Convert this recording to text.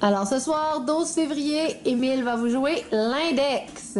Alors ce soir, 12 février, Émile va vous jouer l'index.